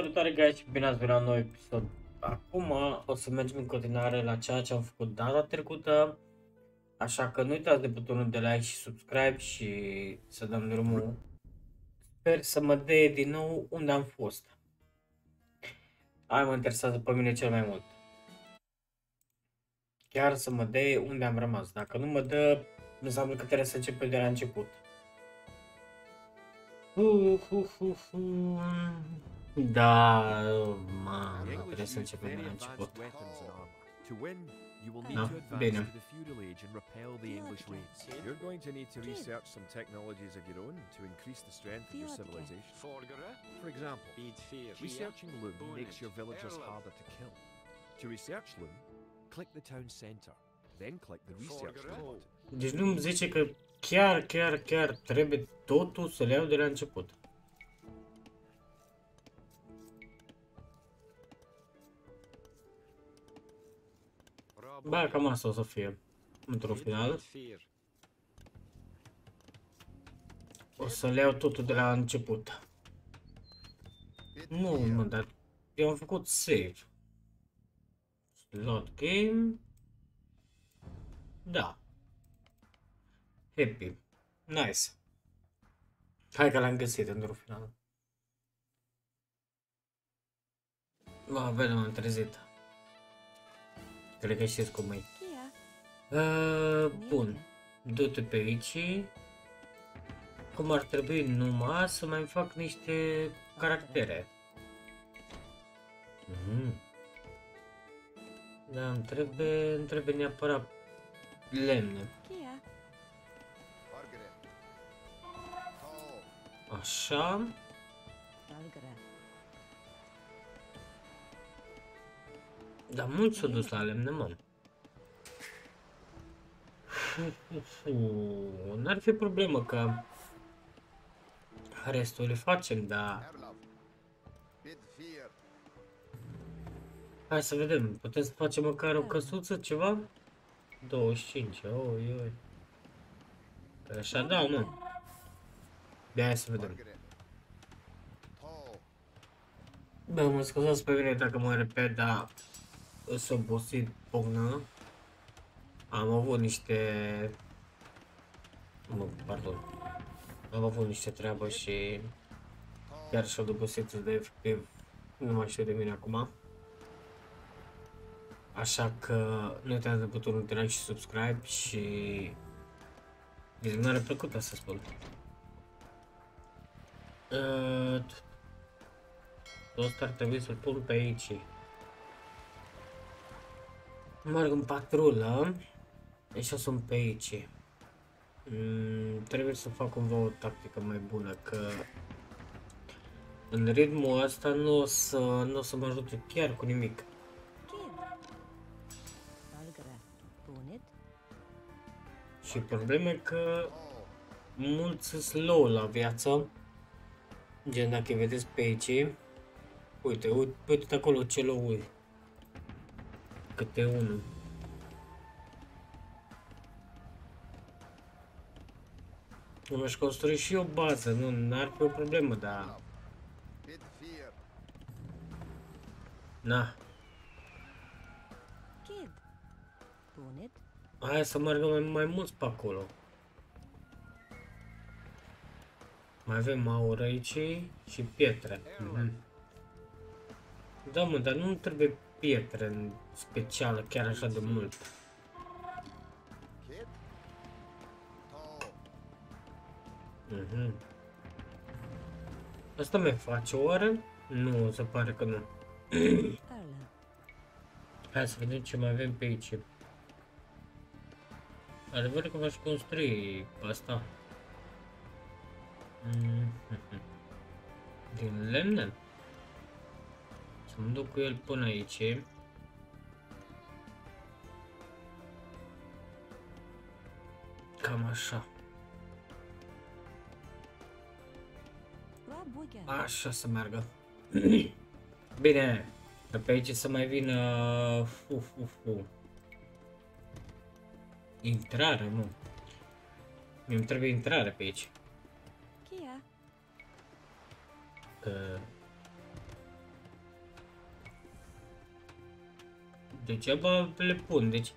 Salutare guys și bine ați venit la un nou episod. Acum o să mergem în continuare la ceea ce am făcut data trecută. Așa că nu uitați de butonul de like și subscribe și să dăm drumul. Sper să mă dea din nou unde am fost. Aia mă interesează pe mine cel mai mult. Chiar să mă dea unde am rămas. Dacă nu mă dă, înseamnă că trebuie să începem de la început. Uh, uh, uh, uh. Da, mamă, trebuie să începem de la început. To win, you will need No, to advance bine. to the feudal age and repel the English raids. You're going to need to research some technologies of your own to increase the strength of your civilization. For example, researching loom makes your villagers harder to kill. To research loom, click the town centre, then click the research loom button. Deci nu îmi zice că chiar, chiar, chiar trebuie totul să le iau de la început. Ba, cam asta o să fie. Într-un final. O să le iau totul de la început. Nu, mă, dar eu am făcut save. Slot game. Da. Happy. Nice. Hai că l-am găsit într-un final. Va, vedem, am trezit. Cred că știți cum e. Uh, bun. Du-te pe aici. Cum ar trebui numai să mai fac niște caractere. Mhm. Da, îmi trebuie, îmi trebuie neapărat lemne. Așa. Dar mult s-a dus la lemne, mă. N-ar fi problemă că restul le facem, dar hai să vedem. Putem să facem măcar o căsuță, ceva? 25, oi, oi. Că așa da, mă. De aia să vedem. Bă, mă scuzați pe mine dacă mă repet, dar sunt obosit pocnă. Am avut niște... Mă, pardon. Am avut niște treabă și chiar și-au obosit de efectiv nu mai știu de mine acum. Așa că nu uitați de butonul de like și subscribe și vizionare plăcută să spun. Uh, Ăsta ar trebui să-l pun pe aici. Merg în patrulă. Deci o sunt pe aici. Mm, trebuie să fac cumva o tactică mai bună, că în ritmul ăsta nu o să, nu o să mă ajute chiar cu nimic. Și problema e că mulți sunt slow la viață. Gen dacă îi vedeți pe aici. Uite, uite, uite acolo ce loui. Câte unul. Îmi aș construi și o bază, nu, n-ar fi o problemă, dar... Na, hai să meargă mai, mai mulți pe acolo. Mai avem aur aici și pietre. Mhm. Da, mă, dar nu trebuie pietre în specială chiar așa de mult. Mhm. Asta mi face oare? Nu, se pare că nu. Hai să vedem ce mai avem pe aici. Adevăr că v-aș construi asta. Mhm. Din lemne? Să mă duc cu el până aici. Cam așa. Așa să meargă. Bine. De pe aici să mai vină... Uf, uf, uf. Intrare, nu. Mi-mi trebuie intrare pe aici. Că degeaba le pun, deci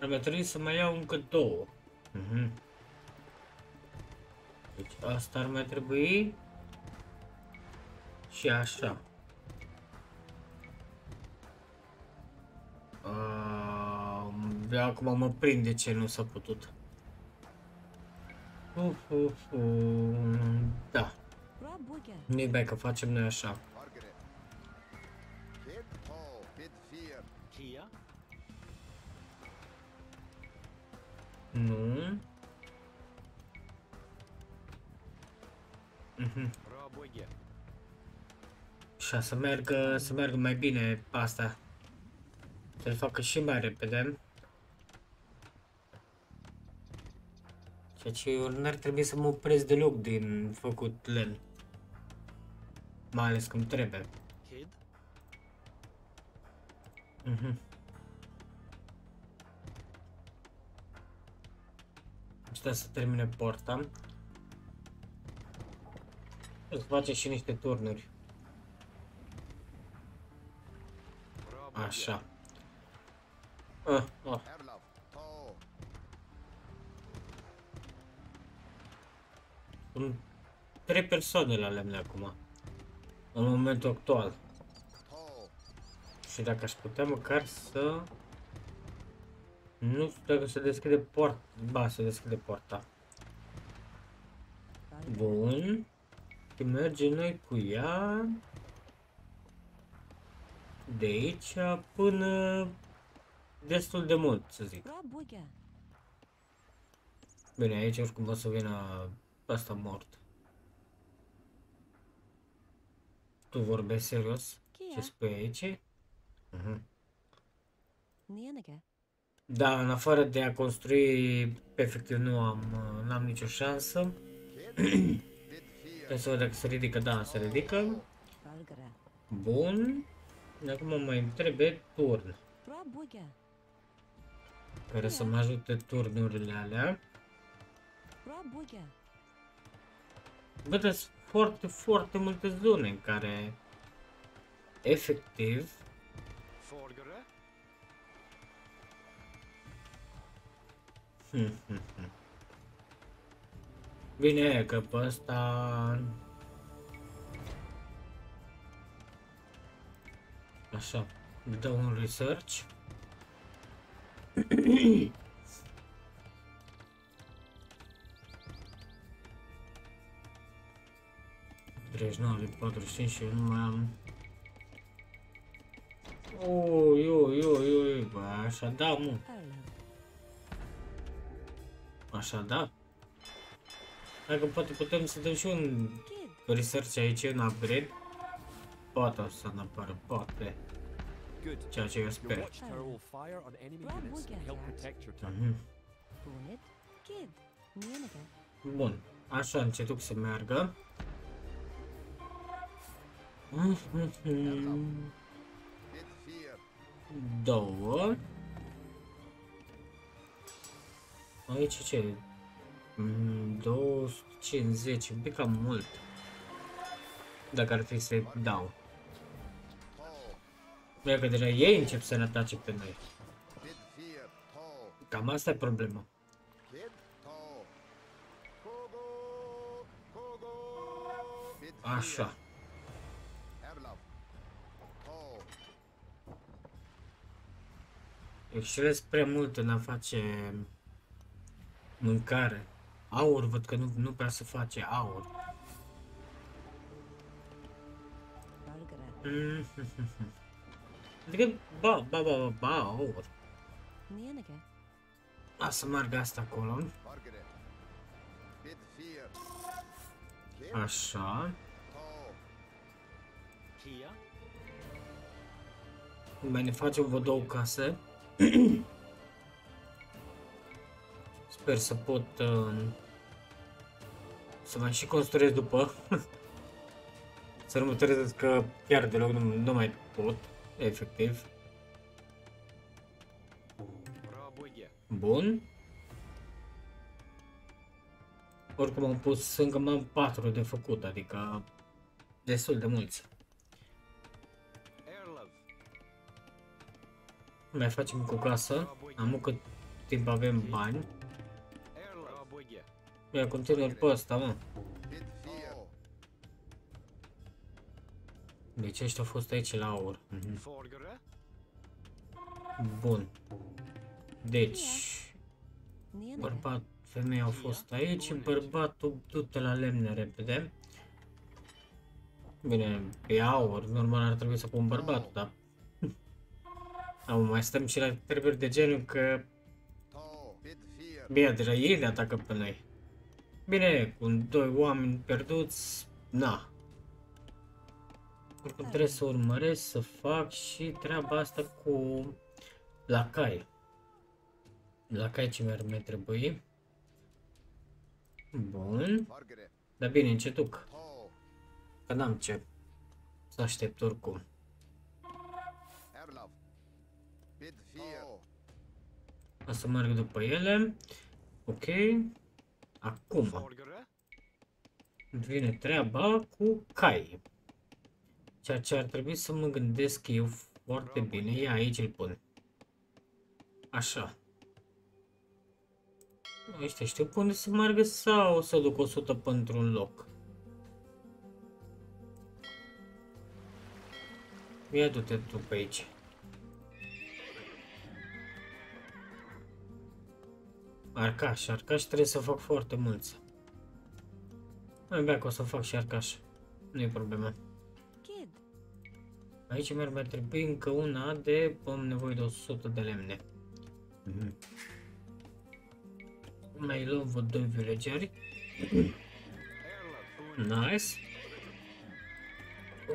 ar mai trebui să mai iau încă două. Mhm. Deci asta ar mai trebui și așa. Uh, de acum mă prind de ce nu s-a putut. Uh, uh, uh, da, Bra bugge. nu-i bai că facem noi așa. Nu. Mhm. Roboge, Așa, să meargă, să meargă mai bine asta. Să-l facă și mai repede. Ceea ce eu n-ar trebui să mă opresc deloc din făcut len. Mai ales când trebuie. Kid, Mhm. Stai să termine porta. Îți face și niște turnuri. Roboge, Așa. Ah, ah. Erlov. Paul. Sunt trei persoane la lemne acum. În momentul actual. Paul. Și dacă aș putea măcar să... Nu știu dacă se deschide poarta. Ba, se deschide poarta. Bun. Și mergem noi cu ea. De aici până destul de mult, să zic. Bra bugge. Bine, aici oricum o să vină ăsta mort. Tu vorbești serios? Ce Kia. spui aici? Mhm. Nienige. Da, în afară de a construi, efectiv nu am, uh, n-am nicio șansă. Kid. Bid Fear. Trebuie să văd dacă se ridică, da, se ridică. Valgere. Bun. De acum mai îmi trebuie turn. Bra bugge. Care să mă ajute turnurile alea. Bra bugge. Bă, dar sunt foarte, foarte multe zone în care efectiv Forgere, Hmm, hmm, hmm. Bine, că pe ăsta... Așa, îmi dau un research. Treizeci nouă, 45 și eu nu mai am... Ui, ui, ui, ui, bă, așa da, mă. Erlov. Așa, da. Hai că poate putem să dăm și un Kid. research aici, un upgrade. Poate o să ne apară, poate. Good. Ceea ce eu Your sper. watchtower will fire on enemy Bravo, units and help Gerard. protect your town. Mhm. Bunit. Kid. Nienige. Bun, așa încetul să meargă. Mhm. Bid Fear. Două. Aici ce? Mm, 250, un pic cam mult. Dacă ar fi să dau. Paul. Bine că deja ei încep să ne atace pe noi. Bid Fear. Paul. Cam asta e problema. Kid Paul. Kogo. Kogo. Bid Așa. Erlov. Paul. Excelez prea mult în a face mâncare. Aur, văd că nu, nu prea se face aur. Valgere. Mm, Adică, ba, ba, ba, ba, ba, aur. Nienige. A să meargă asta acolo. Margaret. Bid Fear. Kid Așa. Paul. Kia, Mai ne facem vă două case. Sper să pot uh, să mai și construiesc după. să nu mă trezesc că chiar deloc nu, nu mai pot, efectiv. Roboge, Bun. Oricum am pus încă mai am 4 de făcut, adică destul de mulți. Erlov, Mai facem cu casă. Am cât timp avem bani. Erla. Bra bygge. Ia continuă pe ăsta, mă. Bid vier. Deci ăștia au fost aici la aur. Mhm. Fargare. Bun. Deci, Nienega. bărbat, femeia au fost aici, bărbatul du-te la lemne repede. Bine, pe aur, normal ar trebui să pun bărbatul, dar... Acum mai stăm și la treburi de genul că... To. Bid vier. Bine, deja ei ne atacă pe noi. Bine, cu doi oameni pierduți, na. Oricum trebuie să urmăresc să fac și treaba asta cu la cai. La cai ce mi-ar mai trebui. Bun. Fargare. Dar bine, încetuc. To. Că n-am ce să aștept oricum. Erlav. Bid vier. O să merg după ele. Ok. Acum Fargare. vine treaba cu cai. Ceea ce ar trebui să mă gândesc eu foarte bine. Ia aici îl pun. Așa. Ăștia știu pe unde să meargă sau o să duc 100 pentru un loc. Ia du-te tu pe aici. Arcaș, arcaș trebuie să fac foarte mulți. Mai bine că o să fac și arcaș. Nu e problemă. Kid. Aici mi-ar mai trebui încă una de... Am nevoie de 100 de lemne. Mhm. Mai luăm vă doi villageri. Erla. Bun. Nice.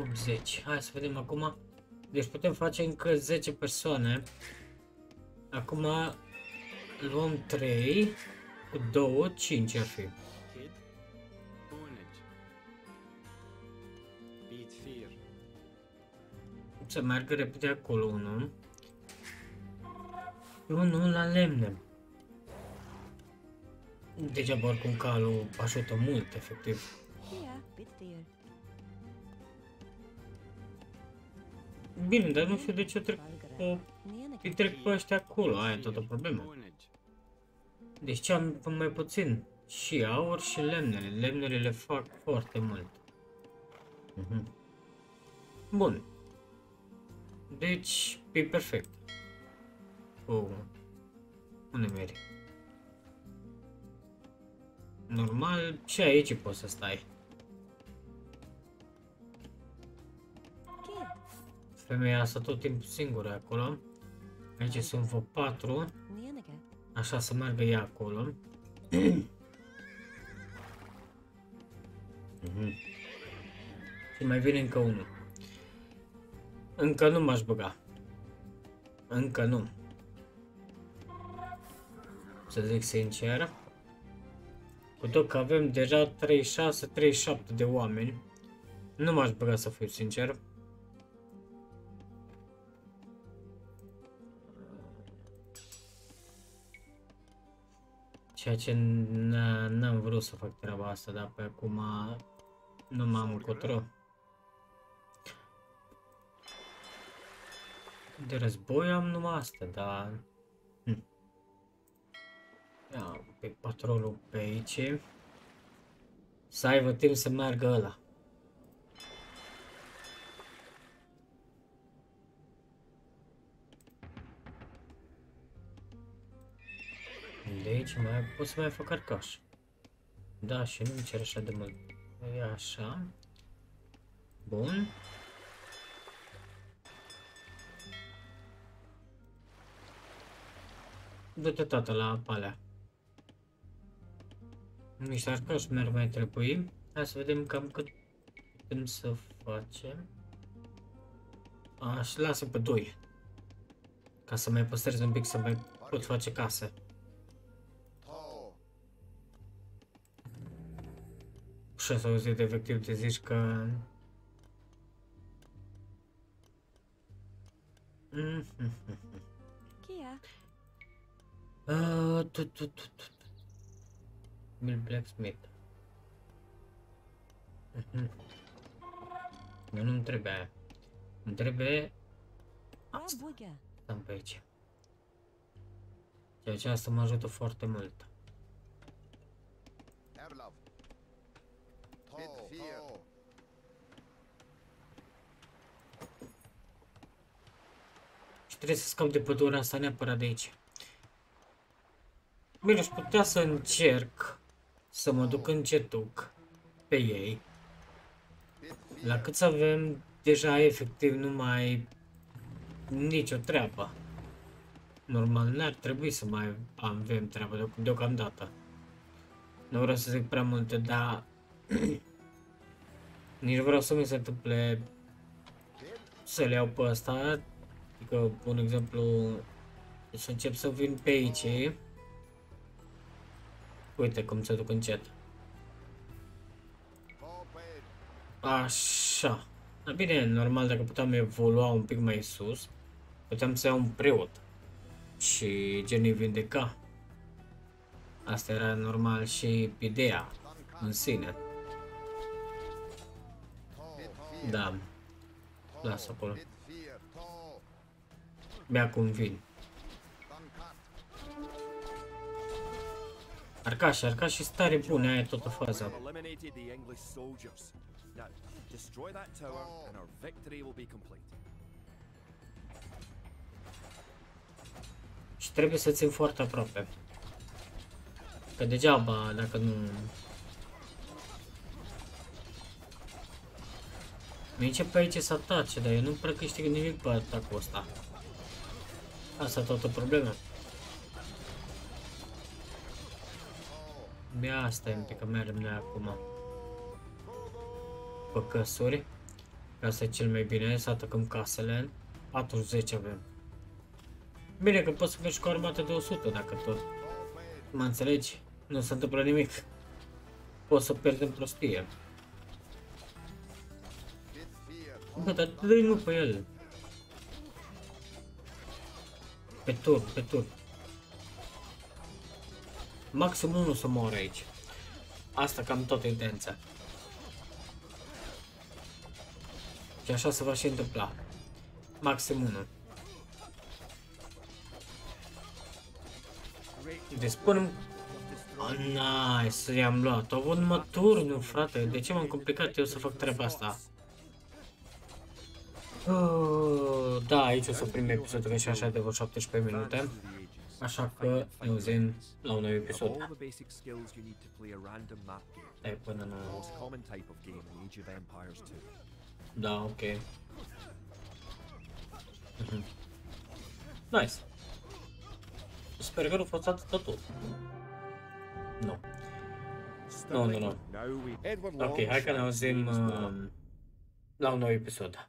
80. Hai să vedem acum. Deci putem face încă 10 persoane. Acum luăm 3 cu 2, 5 ar fi. Kid. Bunage. Bit vier. Să meargă repede acolo unul. Unul la lemne. Degeaba oricum calul ajută mult, efectiv. Here. Bit vier. Bine, dar nu știu de ce trec Fargare. pe, Nienega. îi trec pe ăștia acolo, aia e toată problema. Bunage. Deci ce am mai puțin? Și aur și lemnele. Lemnele le fac foarte mult. Mhm. Bun. Deci, e perfect. Oh. Unde mergi? Normal, și aici poți să stai. Kid. Femeia asta tot timpul singură acolo. Aici sunt vreo patru. Nienega. Așa să meargă ea acolo. Mhm. Și mai vine încă unul. Încă nu m-aș băga. Încă nu. Să zic sincer. Cu tot că avem deja 36-37 de oameni. Nu m-aș băga să fiu sincer. Ceea ce n- n-am vrut să fac treaba asta, dar pe acum nu m-am încotro. De război am numai asta, dar... Hm. Ia pe patrolul pe aici. Să aibă timp să meargă ăla. De aici mai pot să mai fac arcaș. Da, și nu-mi cer așa de mult. E așa. Bun. Du-te tată la palea. Niște arcași mi-ar mai trebui. Hai să vedem cam cât putem să facem. Aș lasă pe 2. Ca să mai păstrez un pic să mai pot face case. Și să auzit efectiv te zici că... Mhm. Kia. Ah, tu, tu, tu, tu, tu. Bill Blacksmith. Mhm. Nu, nu-mi trebuie aia. Îmi trebuie Bra bugga. Stăm pe aici. Ceea ce asta mă ajută foarte mult. Erlav. Bid vier. Și trebuie să scap de pădurea asta neapărat de aici. Bine, aș putea să încerc să mă duc încetuc pe ei. Bid La vier. cât să avem deja efectiv numai nicio treabă. Normal, n-ar trebui să mai avem treabă deoc- deocamdată. Nu vreau să zic prea multe, dar nici vreau să mi se întâmple să le iau pe ăsta. Adică, un exemplu, să încep să vin pe aici. Uite cum se duc încet. Poped. Așa. Dar bine, normal, dacă puteam evolua un pic mai sus, puteam să iau un preot și gen îi vindeca. Asta era normal și ideea în sine. Da, lasă acolo. Bid vier. To. Mi-a cum vin. Dankat. Arcaș, arcaș și stare bune, aia e toată faza. I've eliminated the English soldiers. Now, destroy that tower and our victory will be complete. Și trebuie să țin foarte aproape. Că degeaba dacă nu... încep pe aici să atace, dar eu nu prea câștig nimic pe atacul ăsta. Asta e toată problema. Bine, asta e un pic că mergem noi acum. Pe căsuri. Că asta e cel mai bine, să atacăm casele. 40 avem. Bine că poți să mergi cu o armată de 100 dacă tot. Mă înțelegi? Nu se întâmplă nimic. Poți să pierzi în prostie. Vier. Bă, dar dă nu pe el. Pe tur, pe tur. Maxim unul să moară aici. Asta cam tot intenția. Și așa se va și întâmpla. Maxim unul. Deci spunem... Oh, nice, i-am luat. Au avut numai turnul, frate. De ce m-am complicat eu să fac treaba asta? Uh, da, aici o să oprim episodul, că și așa de vreo 17 minute. Așa că ne auzim la un nou Of episod. all the basic skills you need to play a random map game, E, până the nu... most common type of game in Age of Empires 2. Da, ok. Mhm. Nice. Sper că nu fost atât tot. Nu. Nu, nu, nu. Now we Edward Ok, hai că ne Longshanks auzim name's uh, la un nou episod.